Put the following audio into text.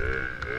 Yeah.